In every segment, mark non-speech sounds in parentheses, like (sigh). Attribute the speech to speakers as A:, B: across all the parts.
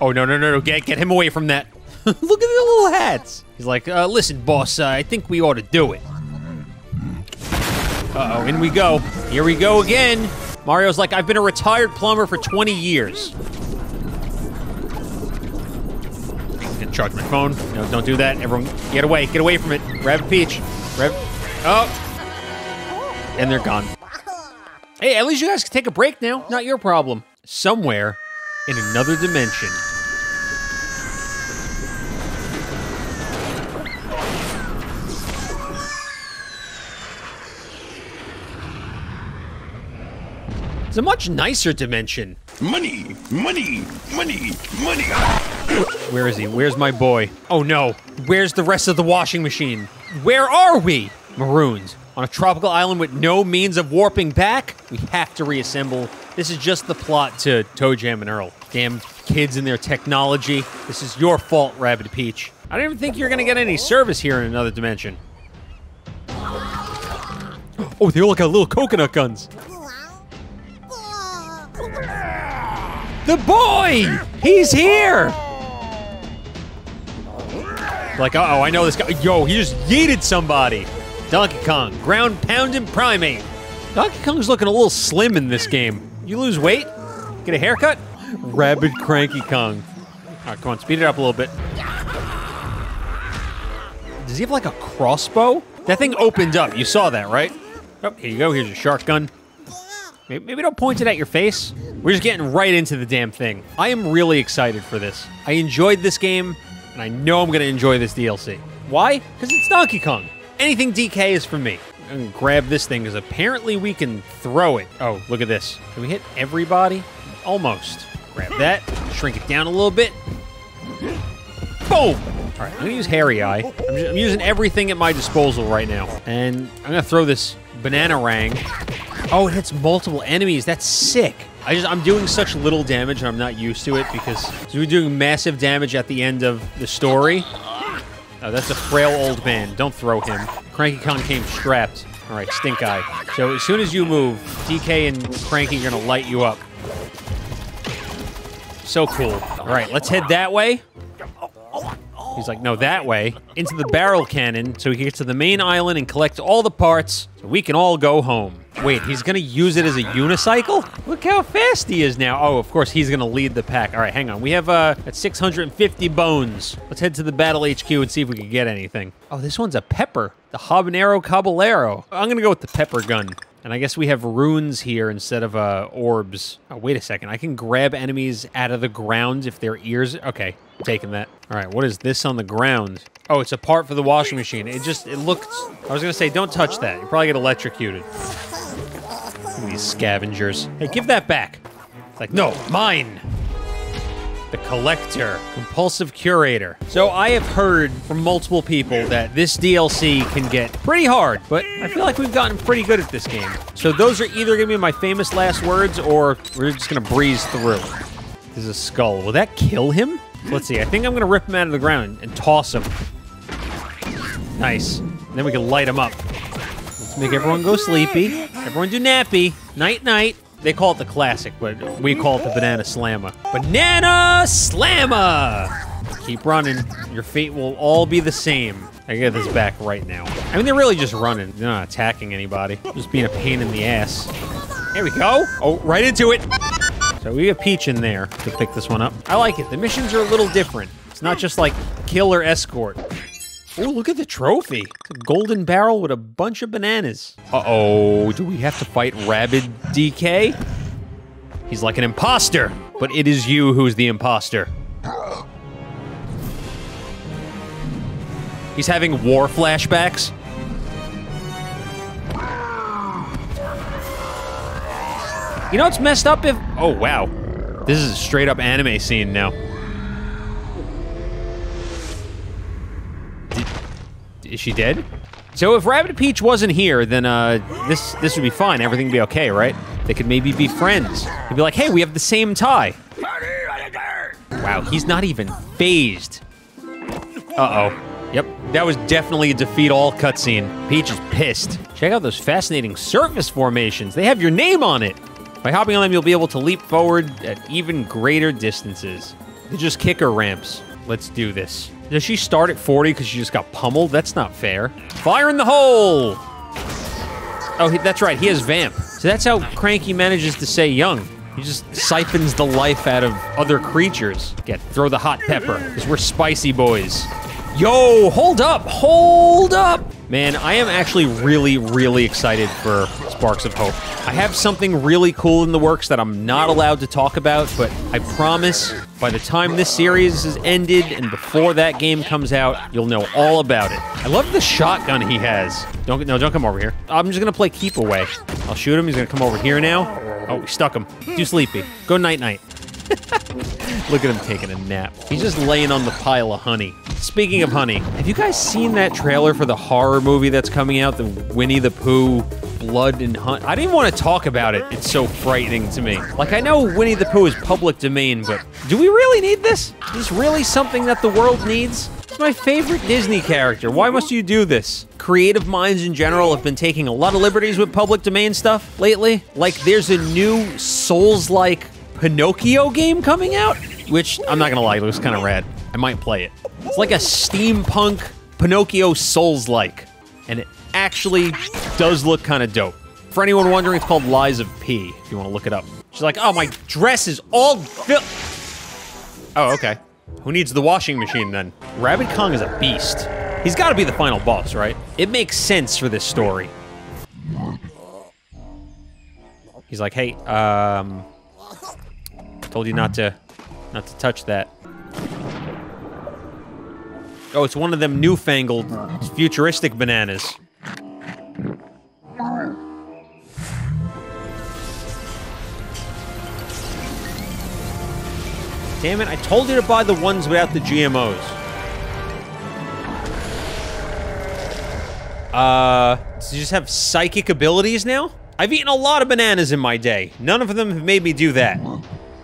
A: Oh, no, no, no, no. Get, get him away from that. (laughs) Look at the little hats. He's like, uh, listen, boss, uh, I think we ought to do it. Uh-oh, in we go. Here we go again. Mario's like, I've been a retired plumber for 20 years. Gonna charge my phone. No, don't do that. Everyone, get away. Get away from it. Grab Peach. Grab. Oh. And they're gone. Hey, at least you guys can take a break now. Not your problem. Somewhere in another dimension. It's a much nicer dimension.
B: Money, money, money, money.
A: Where is he? Where's my boy? Oh no. Where's the rest of the washing machine? Where are we? Maroons. On a tropical island with no means of warping back? We have to reassemble. This is just the plot to Toe Jam and Earl. Damn kids and their technology. This is your fault, Rabbid Peach. I don't even think you're gonna get any service here in another dimension. Oh, they all got little coconut guns. The boy! He's here! Like, uh oh, I know this guy. Yo, he just yeeted somebody. Donkey Kong, ground pounding primate. Donkey Kong's looking a little slim in this game. You lose weight? Get a haircut? Rabbid Cranky Kong. All right, come on, speed it up a little bit. Does he have like a crossbow? That thing opened up. You saw that, right? Oh, here you go. Here's your shark gun. Maybe, don't point it at your face. We're just getting right into the damn thing. I am really excited for this. I enjoyed this game, and I know I'm going to enjoy this DLC. Why? Because it's Donkey Kong. Anything DK is for me. To grab this thing, because apparently we can throw it. Oh, look at this. Can we hit everybody? Almost. Grab that, shrink it down a little bit. Boom! All right, I'm gonna use Harry Eye. I'm, just, I'm using everything at my disposal right now. And I'm gonna throw this Bananarang. Oh, it hits multiple enemies. That's sick. I just, I'm doing such little damage and I'm not used to it because we're doing massive damage at the end of the story. Oh, that's a frail old man. Don't throw him. Cranky Kong came strapped. All right, Stink Eye. So as soon as you move, DK and Cranky are gonna light you up. So cool. All right, let's head that way. He's like, no, that way. Into the barrel cannon so he can get to the main island and collect all the parts so we can all go home. Wait, he's gonna use it as a unicycle? Look how fast he is now. Oh, of course, he's gonna lead the pack. All right, hang on. We have, uh, at 650 bones. Let's head to the Battle HQ and see if we can get anything. Oh, this one's a pepper. The Habanero Caballero. I'm gonna go with the pepper gun. And I guess we have runes here instead of uh, orbs. Oh, wait a second. I can grab enemies out of the ground if their ears... Okay, taking that. All right, what is this on the ground? Oh, it's a part for the washing machine. It just, it looks... I was going to say, don't touch that. You probably get electrocuted. These scavengers. Hey, give that back. It's like, no, mine. The Collector, Compulsive Curator. So I have heard from multiple people that this DLC can get pretty hard, but I feel like we've gotten pretty good at this game. So those are either gonna be my famous last words, or we're just gonna breeze through. There's a skull. Will that kill him? Let's see. I think I'm gonna rip him out of the ground and toss him. Nice. And then we can light them up. Let's make everyone go sleepy. Everyone do nappy. Night, night. They call it the classic, but we call it the banana slammer. Banana slammer! Keep running. Your fate will all be the same. I get this back right now. I mean, they're really just running. They're not attacking anybody. Just being a pain in the ass. There we go. Oh, right into it. So we have Peach in there to pick this one up. I like it. The missions are a little different. It's not just like kill or escort. Oh, look at the trophy. It's a golden barrel with a bunch of bananas. Uh-oh, do we have to fight Rabbid DK? He's like an imposter, but it is you who's the imposter. He's having war flashbacks. You know what's messed up if... Oh, wow. This is a straight up anime scene now. Is she dead? So if Rabbid Peach wasn't here, then uh, this this would be fine. Everything would be okay, right? They could maybe be friends. They'd be like, hey, we have the same tie. Wow, he's not even phased. Uh-oh. Yep, that was definitely a defeat all cutscene. Peach is pissed. Check out those fascinating surface formations. They have your name on it. By hopping on them, you'll be able to leap forward at even greater distances. They're just kicker ramps. Let's do this. Does she start at 40 because she just got pummeled? That's not fair. Fire in the hole! Oh, that's right. He has vamp. So that's how Cranky manages to stay young. He just siphons the life out of other creatures. Get throw the hot pepper because we're spicy boys. Yo, hold up, hold up. Man, I am actually really, really excited for Sparks of Hope. I have something really cool in the works that I'm not allowed to talk about, but I promise by the time this series is ended and before that game comes out, you'll know all about it. I love the shotgun he has. Don't no, don't come over here. I'm just gonna play keep away. I'll shoot him. He's gonna come over here now. Oh, we stuck him. Too sleepy. Go night night. Look at him taking a nap. He's just laying on the pile of honey. Speaking of honey, have you guys seen that trailer for the horror movie that's coming out, the Winnie the Pooh Blood and Honey? I didn't want to talk about it. It's so frightening to me. Like, I know Winnie the Pooh is public domain, but do we really need this? Is this really something that the world needs? It's my favorite Disney character. Why must you do this? Creative minds in general have been taking a lot of liberties with public domain stuff lately. Like, there's a new Souls-like Pinocchio game coming out, which I'm not gonna lie, looks kind of rad. I might play it. It's like a steampunk Pinocchio Souls-like, and it actually does look kind of dope. For anyone wondering, it's called Lies of P, if you want to look it up. She's like, oh, my dress is all filled. Oh, okay. Who needs the washing machine then? Rabbid Kong is a beast. He's got to be the final boss, right? It makes sense for this story. He's like, hey, um, told you not to, not to touch that. Oh, it's one of them newfangled, futuristic bananas. Damn it, I told you to buy the ones without the GMOs. Uh, does he just have psychic abilities now? I've eaten a lot of bananas in my day. None of them have made me do that.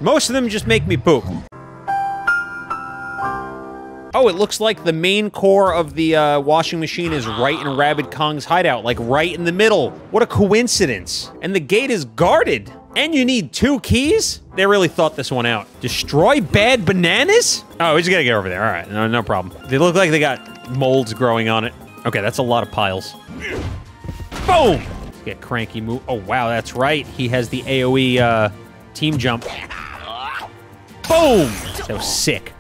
A: Most of them just make me poop. Oh, it looks like the main core of the uh, washing machine is right in Rabbid Kong's hideout, like right in the middle. What a coincidence. And the gate is guarded. And you need two keys? They really thought this one out. Destroy bad bananas? Oh, we just gotta get over there. All right, no, no problem. They look like they got molds growing on it. Okay, that's a lot of piles. Boom! Get cranky move. Oh, wow, that's right. He has the AoE uh, team jump. Boom! That sick.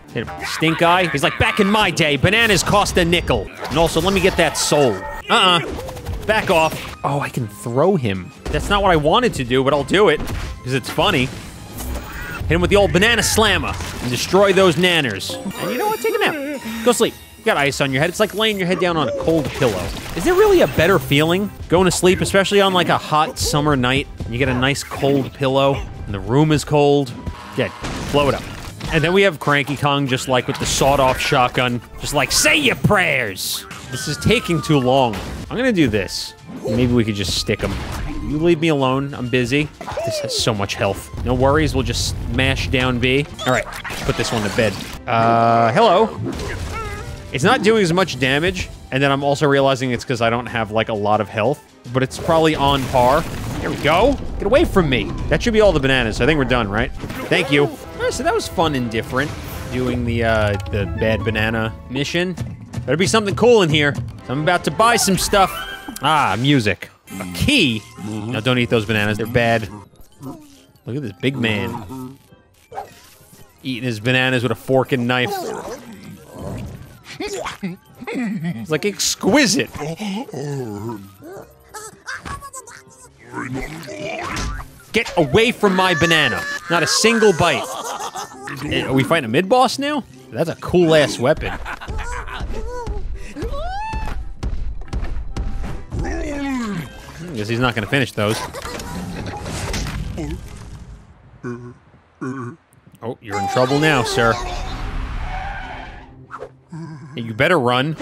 A: Stink Eye. He's like, back in my day, bananas cost a nickel. And also, let me get that soul. Uh-uh. Back off. Oh, I can throw him. That's not what I wanted to do, but I'll do it. Because it's funny. Hit him with the old banana slammer. And destroy those nanners. And you know what? Take a nap. Go sleep. You got ice on your head. It's like laying your head down on a cold pillow. Is there really a better feeling going to sleep, especially on like a hot summer night? And you get a nice cold pillow, and the room is cold. Yeah, blow it up. And then we have Cranky Kong just like with the sawed-off shotgun, just like, say your prayers! This is taking too long. I'm gonna do this. Maybe we could just stick him. You leave me alone, I'm busy. This has so much health. No worries, we'll just smash down B. All right, put this one to bed. Uh, hello. It's not doing as much damage, and then I'm also realizing it's because I don't have, like, a lot of health, but it's probably on par. Here we go. Get away from me. That should be all the bananas. I think we're done, right? Thank you. So that was fun and different, doing the, uh, the bad banana mission. Better be something cool in here. I'm about to buy some stuff. Ah, music. A key? Now don't eat those bananas. They're bad. Look at this big man. Eating his bananas with a fork and knife. It's like exquisite. Get away from my banana. Not a single bite. Eh, Are we fighting a mid-boss now? That's a cool-ass weapon. Guess he's not gonna finish those. Oh, you're in trouble now, sir. Hey, You better run.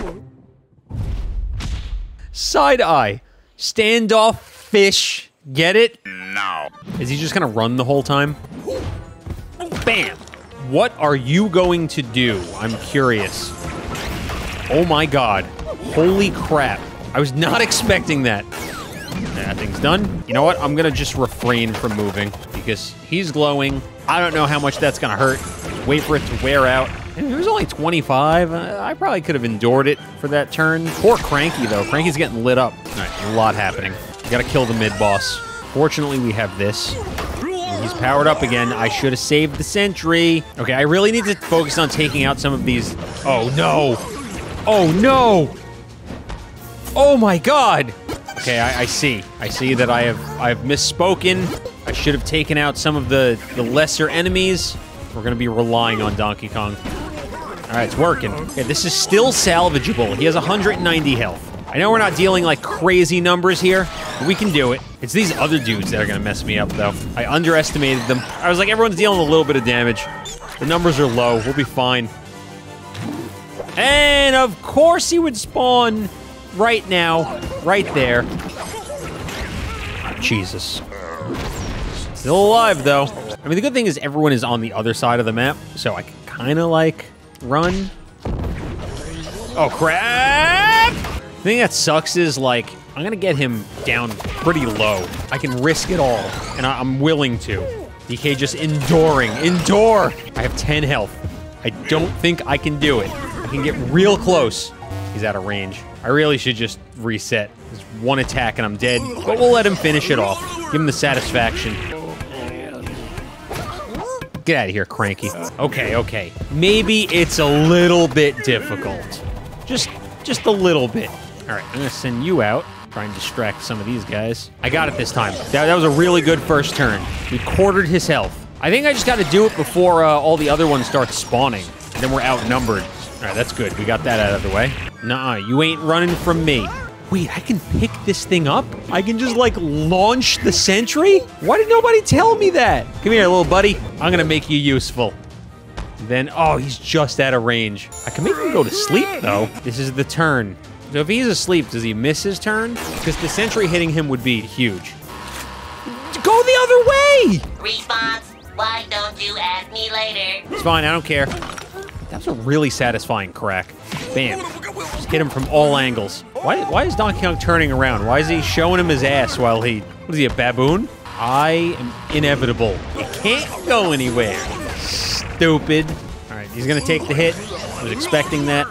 A: Side eye. Standoff fish. Get it?
B: No.
A: Is he just gonna run the whole time? Bam! What are you going to do? I'm curious. Oh my god. Holy crap. I was not (laughs) expecting that. That thing's done. You know what? I'm gonna just refrain from moving because he's glowing. I don't know how much that's gonna hurt. wait for it to wear out. And it was only 25. Uh, I probably could have endured it for that turn. Poor Cranky, though. Cranky's getting lit up. All right, a lot happening. Gotta kill the mid-boss. Fortunately, we have this. He's powered up again. I should have saved the sentry. Okay, I really need to focus on taking out some of these. Oh, no. Oh, no. Oh, my God. Okay, I, I see. I see that I have I've misspoken. I should have taken out some of the, the lesser enemies. We're going to be relying on Donkey Kong. All right, it's working. Okay, this is still salvageable. He has 190 health. I know we're not dealing like crazy numbers here, but we can do it. It's these other dudes that are gonna mess me up though. I underestimated them. I was like, everyone's dealing a little bit of damage. The numbers are low, we'll be fine. And of course he would spawn right now, right there. Jesus. Still alive though. I mean, the good thing is everyone is on the other side of the map, so I can kind of like run. Oh, crap! The thing that sucks is like, I'm gonna get him down pretty low. I can risk it all, and I am willing to. DK just enduring, endure! I have 10 health. I don't think I can do it. I can get real close. He's out of range. I really should just reset. There's one attack and I'm dead, but we'll let him finish it off. Give him the satisfaction. Get out of here, Cranky. Okay, okay. Maybe it's a little bit difficult. Just, just a little bit. All right, I'm gonna send you out. Try and distract some of these guys. I got it this time. That, that was a really good first turn. We quartered his health. I think I just got to do it before uh, all the other ones start spawning. And then we're outnumbered. All right, that's good. We got that out of the way. Nah, you ain't running from me. Wait, I can pick this thing up? I can just, like, launch the sentry? Why did nobody tell me that? Come here, little buddy. I'm gonna make you useful. Then, oh, he's just out of range. I can make him go to sleep, though. This is the turn. So if he's asleep, does he miss his turn? Because the sentry hitting him would be huge. Go the other way!
C: Response, why don't you ask me later?
A: It's fine, I don't care. That's a really satisfying crack. Bam. Just hit him from all angles. Why, why is Donkey Kong turning around? Why is he showing him his ass while he... What is he, a baboon? I am inevitable. It can't go anywhere. Stupid. All right, he's going to take the hit. I was expecting that.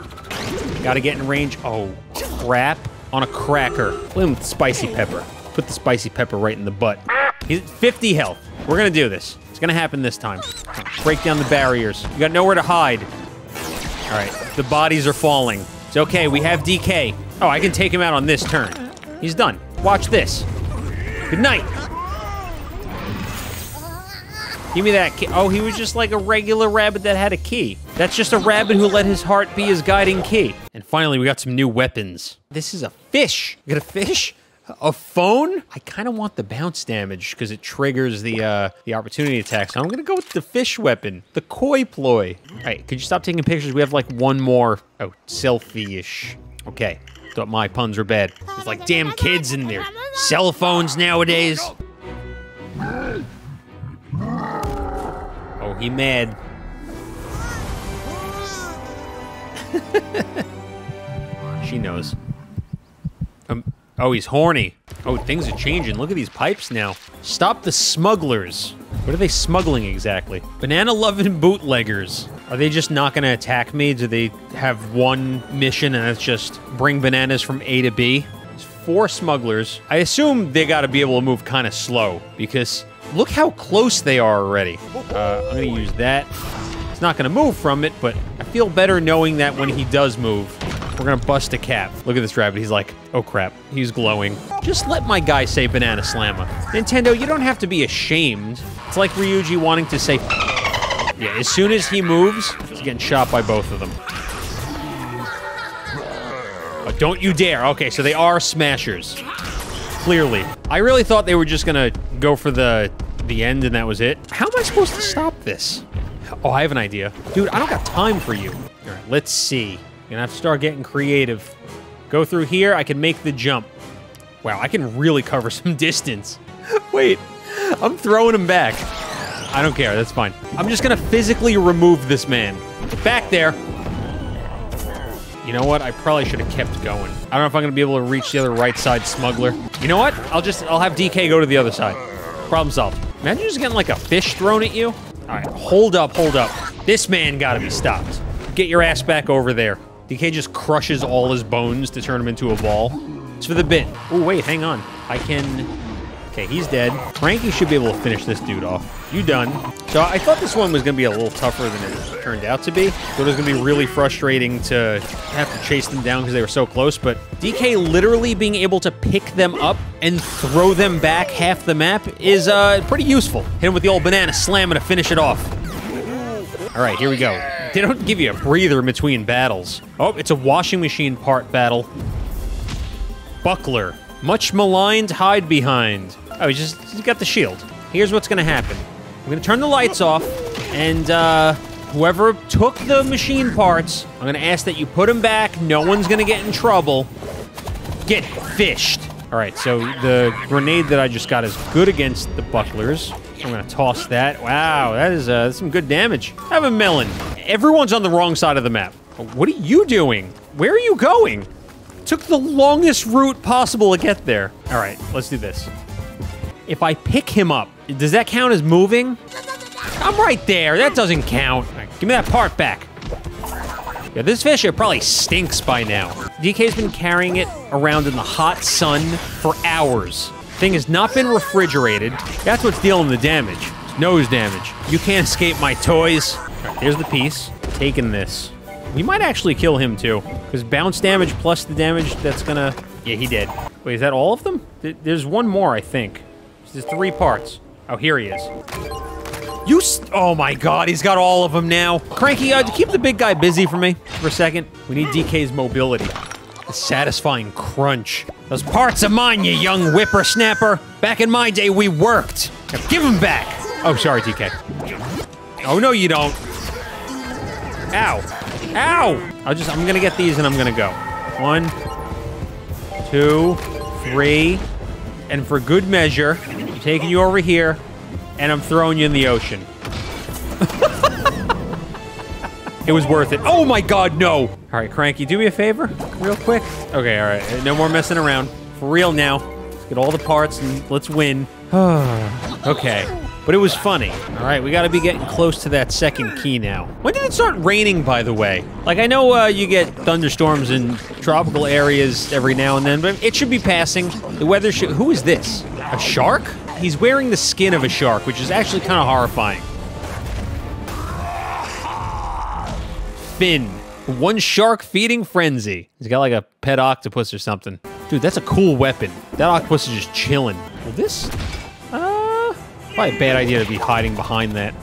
A: Got to get in range. Oh, crap. On a cracker. Him with spicy pepper. Put the spicy pepper right in the butt. He's 50 health. We're to do this. It's to happen this time. Break down the barriers. You got nowhere to hide. All right, the bodies are falling. It's okay, we have DK. Oh, I can take him out on this turn. He's done. Watch this. Good night. Give me that key. Oh, he was just like a regular rabbit that had a key. That's just a rabbit who let his heart be his guiding key. And finally, we got some new weapons. This is a fish. You got a fish? A phone? I kind of want the bounce damage because it triggers the uh, the opportunity attack. So I'm gonna go with the fish weapon, the koi ploy. All right, could you stop taking pictures? We have like one more. Oh, selfie-ish. Okay, thought my puns were bad. There's like damn kids in their cell phones nowadays. Oh, he mad. (laughs) she knows. Um, oh, he's horny. Oh, things are changing. Look at these pipes now. Stop the smugglers. What are they smuggling exactly? Banana loving bootleggers. Are they just not going to attack me? Do they have one mission and it's just bring bananas from A to B? There's four smugglers. I assume they got to be able to move kind of slow because look how close they are already. Uh, I'm going to use that. Not going to move from it, but I feel better knowing that when he does move, we're gonna bust a cap. Look at this rabbit. He's like, oh crap. He's glowing. Just let my guy say Banana Slammer. Nintendo, you don't have to be ashamed. It's like Ryuji wanting to say. Yeah, as soon as he moves, he's getting shot by both of them. Oh, don't you dare. Okay, so they are smashers. Clearly. I really thought they were just gonna go for the the end and that was it. How am I supposed to stop this? Oh, I have an idea. Dude, I don't got time for you. All right, let's see. Gonna have to start getting creative. Go through here, I can make the jump. Wow, I can really cover (laughs) some distance. Wait, I'm throwing him back. I don't care, that's fine. I'm just gonna physically remove this man. Back there. You know what? I probably should have kept going. I don't know if I'm gonna be able to reach the other right side smuggler. You know what? I'll just, I'll have DK go to the other side. Problem solved. Imagine just getting like a fish thrown at you. Hold up, hold up. This man gotta be stopped. Get your ass back over there. DK just crushes all his bones to turn him into a ball. It's for the bit. Oh, wait, hang on. I can... Okay, he's dead. Cranky should be able to finish this dude off. You done. So I thought this one was going to be a little tougher than it turned out to be. So it was going to be really frustrating to have to chase them down because they were so close. But DK literally being able to pick them up and throw them back half the map is uh, pretty useful. Hit him with the old banana slam to finish it off. All right, here we go. They don't give you a breather in between battles. Oh, it's a washing machine part battle. Buckler. Much maligned, hide behind. Oh, he just he's got the shield. Here's what's gonna happen. I'm gonna turn the lights off, and uh, whoever took the machine parts, I'm gonna ask that you put them back. No one's gonna get in trouble. Get fished. All right, so the grenade that I just got is good against the bucklers. I'm gonna toss that. Wow, that is uh, some good damage. Have a melon. Everyone's on the wrong side of the map. What are you doing? Where are you going? Took the longest route possible to get there. All right, let's do this. If I pick him up, does that count as moving? I'm right there. That doesn't count. Right, give me that part back. Yeah, this fish it probably stinks by now. DK's been carrying it around in the hot sun for hours. Thing has not been refrigerated. That's what's dealing the damage. Nose damage. You can't escape my toys. Right, there's the piece. Taking this. We might actually kill him too, because bounce damage plus the damage that's gonna. Yeah, he did. Wait, is that all of them? Th- There's one more, I think. There's three parts. Oh, here he is. You. Oh my God, he's got all of them now. Cranky, uh, keep the big guy busy for me for a second. We need DK's mobility. A satisfying crunch. Those parts are mine, you young whippersnapper. Back in my day, we worked. Now give them back. Oh, sorry, DK. Oh no, you don't. Ow. Ow! I'll just, I'm gonna get these and I'm gonna go. One, two, three, and for good measure, taking you over here, and I'm throwing you in the ocean. it was worth it. Oh my god, no! All right, Cranky, do me a favor, real quick. Okay, all right, no more messing around. For real now. Let's get all the parts and let's win. (sighs) okay. But it was funny. All right, we got to be getting close to that second key now. When did it start raining, by the way? Like, I know uh, you get thunderstorms in tropical areas every now and then, but it should be passing. The weather should. Who is this? A shark? He's wearing the skin of a shark, which is actually kind of horrifying. Finn. One shark feeding frenzy. He's got like a pet octopus or something. Dude, that's a cool weapon. That octopus is just chilling. Well, this uh, probably a bad idea to be hiding behind that.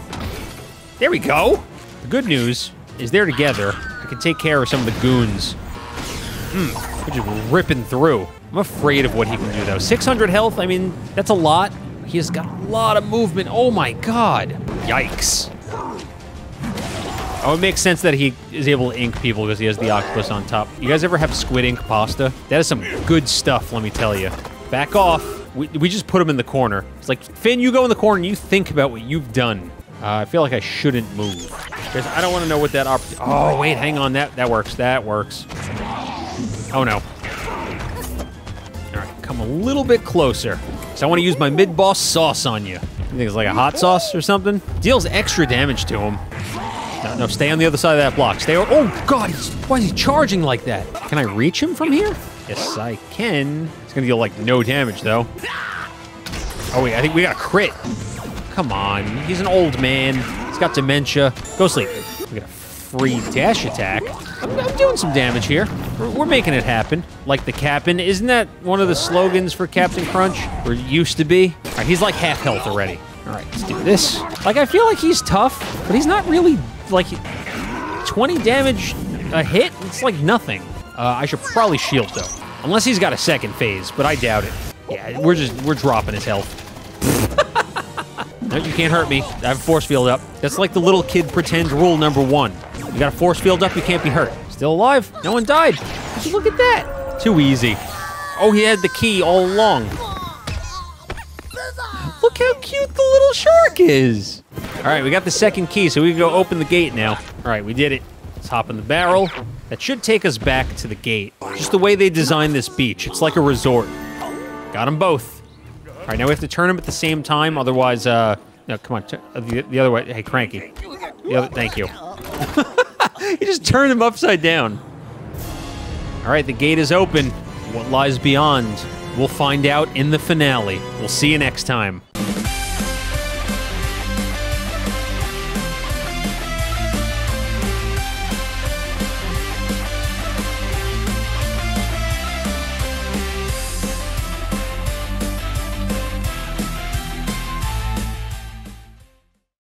A: There we go. The good news is they're together. I can take care of some of the goons. Hmm, we're just ripping through. I'm afraid of what he can do, though. 600 health, I mean, that's a lot. He has got a lot of movement. Oh my god. Yikes. Oh, it makes sense that he is able to ink people because he has the octopus on top. You guys ever have squid ink pasta? That is some good stuff, let me tell you. Back off. We, we just put him in the corner. It's like, Finn, you go in the corner and you think about what you've done. Uh, I feel like I shouldn't move. Because I don't want to know what that op- Oh, wait, hang on. That, that works. That works. Oh, no. All right, come a little bit closer. So I want to use my mid-boss sauce on you. You think it's like a hot sauce or something? Deals extra damage to him. No, no, stay on the other side of that block. Stay. Oh God! Why is he charging like that? Can I reach him from here? Yes, I can. It's gonna deal like no damage though. Oh wait, I think we got a crit. Come on, he's an old man. He's got dementia. Go sleep. We got a free dash attack. I'm, I'm doing some damage here. We're, we're making it happen. Like the Captain. Isn't that one of the slogans for Captain Crunch? Or used to be? All right, he's like half health already. All right, let's do this. Like, I feel like he's tough, but he's not really, like, 20 damage a hit? It's like nothing. Uh, I should probably shield, though. Unless he's got a second phase, but I doubt it. Yeah, we're just, we're dropping his health. (laughs) no, you can't hurt me. I have force field up. That's like the little kid pretend rule number one. You got a force field up, you can't be hurt. Still alive. No one died. Look at that? Too easy. Oh, he had the key all along. Look how cute the little shark is. All right, we got the second key, so we can go open the gate now. All right, we did it. Let's hop in the barrel. That should take us back to the gate. Just the way they designed this beach. It's like a resort. Got them both. All right, now we have to turn them at the same time, otherwise, uh, no, come on, uh, the, the other way. Hey, Cranky. The other, thank you. (laughs) he just turned him upside down. All right, the gate is open. What lies beyond? We'll find out in the finale. We'll see you next time.